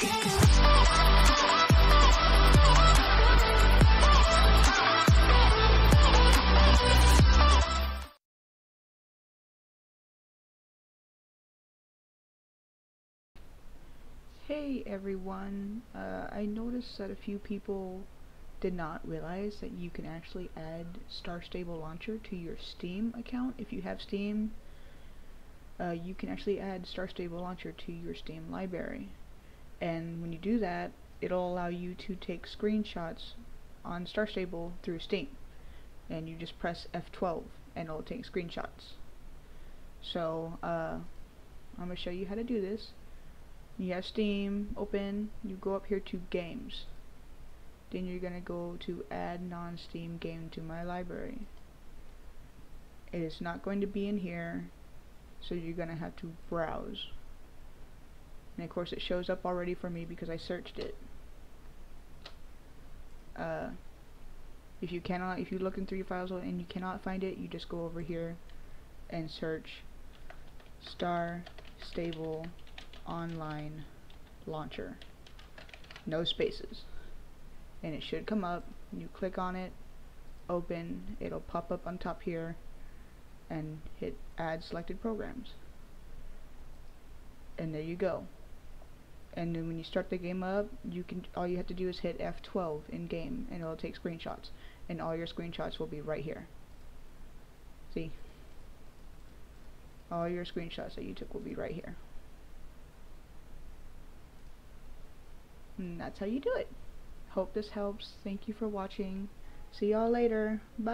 Hey everyone, uh, I noticed that a few people did not realize that you can actually add Star Stable Launcher to your Steam account. If you have Steam, uh, you can actually add Star Stable Launcher to your Steam library. And when you do that, it'll allow you to take screenshots on Star Stable through Steam. And you just press F12 and it'll take screenshots. So, uh, I'm going to show you how to do this you have Steam open, you go up here to games. Then you're going to go to add non-Steam game to my library. It is not going to be in here, so you're going to have to browse. And of course it shows up already for me because I searched it. Uh, if you cannot, if you look in three files and you cannot find it, you just go over here and search star stable online launcher. No spaces. And it should come up. You click on it open it'll pop up on top here and hit add selected programs. And there you go and then when you start the game up you can all you have to do is hit F12 in game and it'll take screenshots and all your screenshots will be right here see all your screenshots that you took will be right here And that's how you do it. Hope this helps. Thank you for watching. See y'all later. Bye.